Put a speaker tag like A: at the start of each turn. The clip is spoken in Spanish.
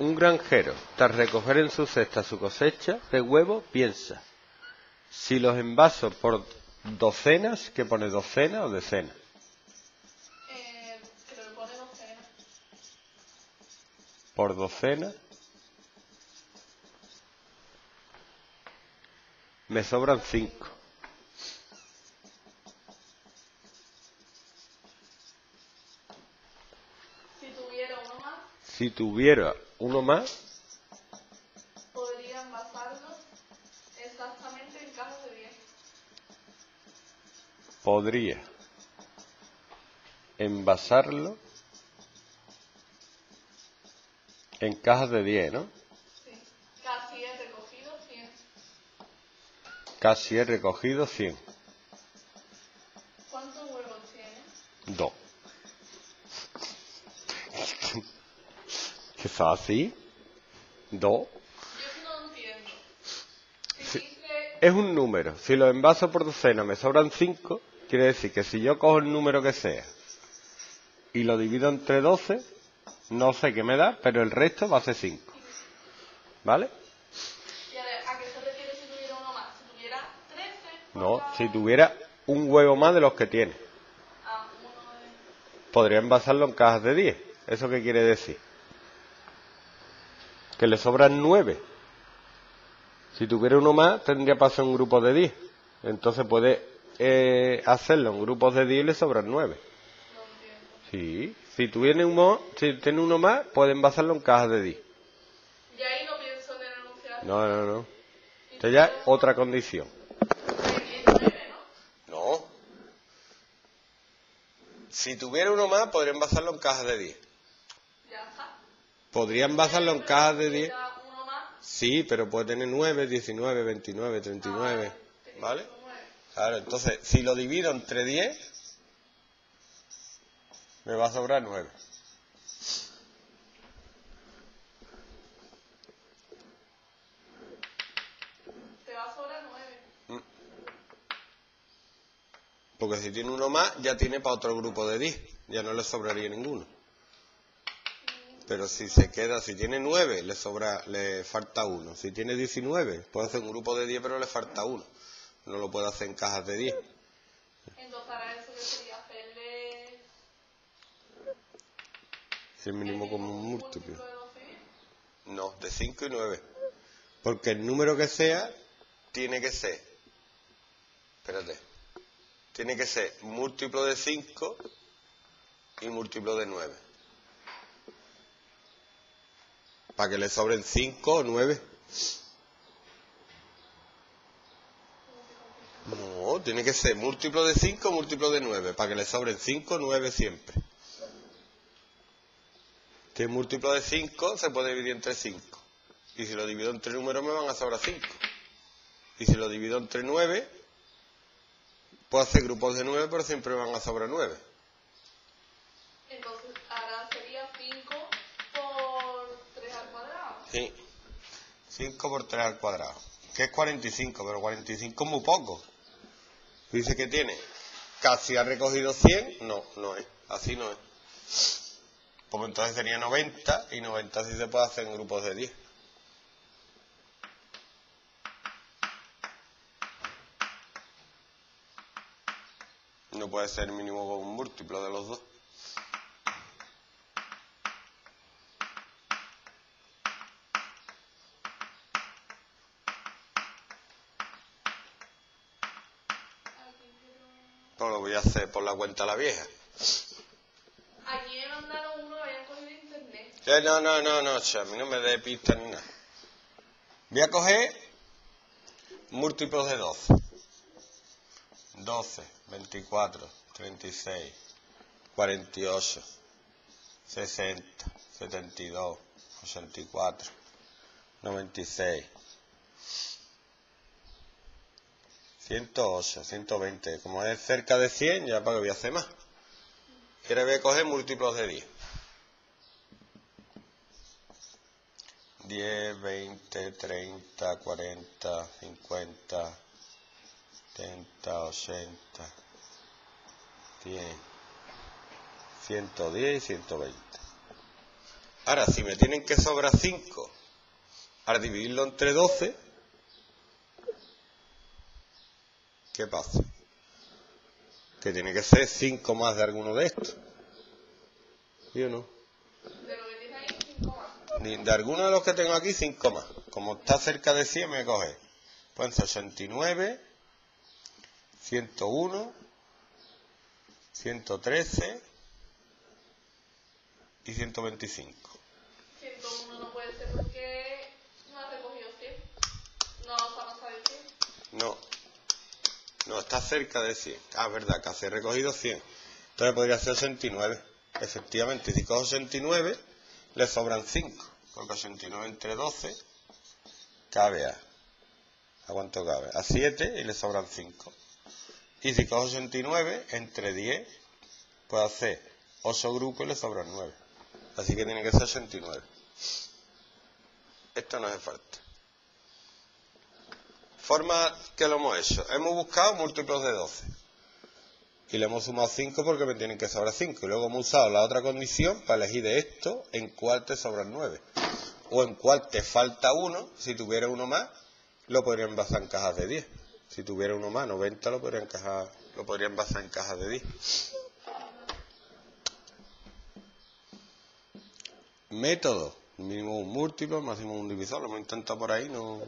A: Un granjero, tras recoger en su cesta su cosecha de huevos, piensa, si los envaso por docenas, ¿qué pone docena o decena?
B: Que.
A: Por docena, me sobran cinco.
B: Si tuviera uno más,
A: Si tuviera uno más,
B: podría envasarlo exactamente en cajas de 10.
A: podría envasarlo en cajas de 10, ¿no?
B: Sí. Casi he recogido 100.
A: Casi he recogido 100.
B: ¿Cuántos huevos tiene?
A: Dos. ¿Qué es así? Dos.
B: Yo no entiendo. Si
A: Es un número. Si lo envaso por docena me sobran 5, quiere decir que si yo cojo el número que sea y lo divido entre 12, no sé qué me da, pero el resto va a ser 5. ¿Vale?
B: ¿Y a, ver, ¿a qué se refiere si tuviera uno más? Si tuviera 13.
A: No,
B: cada-
A: si tuviera un huevo más de los que tiene,
B: Ah, uno de...
A: podría envasarlo en cajas de 10. ¿Eso qué quiere decir? Que le sobran 9. Si tuviera uno más, tendría que pasar un grupo de 10. Entonces puede eh, hacerlo en grupos de 10 y le sobran 9.
B: No entiendo.
A: Sí, si tiene uno, si tiene uno más, puede envasarlo en cajas de 10.
B: Y ahí no pienso en el enunciado.
A: No, no, no. Esto ya otra condición.
B: de 19, ¿no?
A: No. Si tuviera uno más, podría envasarlo en cajas de 10.
B: Ya está.
A: ¿Podría envasarlo en cajas de 10?
B: Tuviera uno más.
A: Sí, pero puede tener 9, 19, 29, 39.
B: tenía
A: ¿Vale? Claro, entonces, si lo divido entre 10, me va a sobrar 9.
B: Te va a sobrar 9.
A: Porque si tiene uno más, ya tiene para otro grupo de 10. Ya no le sobraría ninguno. Pero si se queda, si tiene 9, le sobra, le falta uno. Si tiene 19, puede hacer un grupo de 10, pero le falta uno. No lo puede hacer en cajas de 10.
B: Entonces ahora eso que sería hacerle...
A: El mínimo común múltiplo.
B: de 12.
A: No, de 5 y 9. Porque el número que sea, tiene que ser. Espérate. Tiene que ser múltiplo de 5 y múltiplo de 9. Para que le sobren 5 o 9. No, tiene que ser múltiplo de 5 o múltiplo de 9. Para que le sobren 5 o 9 siempre. Que múltiplo de 5 se puede dividir entre 5. Y si lo divido entre números me van a sobrar 5. Y si lo divido entre 9, puedo hacer grupos de 9, pero siempre me van a sobrar 9.
B: Entonces ahora sería 5 por 3 al cuadrado.
A: Sí. 5 por 3 al cuadrado. Que es 45, pero 45 es muy poco. Dice que tiene. Casi ha recogido 100. No, no es. Así no es. Pues entonces sería 90 y 90 sí se puede hacer en grupos de 10. No puede ser mínimo con un múltiplo de los dos. Pues lo voy a hacer por la cuenta de la vieja.
B: Aquí me mandaron uno habían cogido de internet.
A: Eh, no, no, no, no, a mí no me dé pista ni nada. Voy a coger múltiplos de 12. 12, 24, 36, 48, 60, 72, 84, 96, 108, 120. Como es cerca de 100, ya para que voy a hacer más. Voy a coger múltiplos de 10. 10, 20, 30, 40, 50, 70, 80, 100, 110 y 120. Ahora, si me tienen que sobrar 5 al dividirlo entre 12, ¿qué pasa? Que tiene que ser 5 más de alguno de estos. ¿Sí o no?
B: De lo que tiene ahí, 5 más.
A: Ni- De alguno de los que tengo aquí, 5 más. Como está cerca de 100, me coge. Ser 89, 101, 113 y 125.
B: 101 no puede ser porque no ha recogido 100. No, o sea, no sabe 100.
A: No. No, está cerca de 100. Ah, verdad, casi he recogido 100. Entonces podría ser 89. Efectivamente, si cojo 89, le sobran 5. Porque 89 entre 12 cabe a... ¿A cuánto cabe? A 7 y le sobran 5. Y si cojo 89, entre 10, puedo hacer 8 grupos y le sobran 9. Así que tiene que ser 89. Esto no hace falta. Forma que lo hemos hecho. Hemos buscado múltiplos de 12. Y le hemos sumado 5 porque me tienen que sobrar 5. Y luego hemos usado la otra condición para elegir de esto en cuál te sobran 9. O en cuál te falta uno. Si tuviera uno más, lo podría envasar en cajas de 10. Si tuviera uno más, 90 lo podría encajar, lo podría envasar en cajas de 10. Método. Mínimo un múltiplo, máximo un divisor. Lo hemos intentado por ahí, no,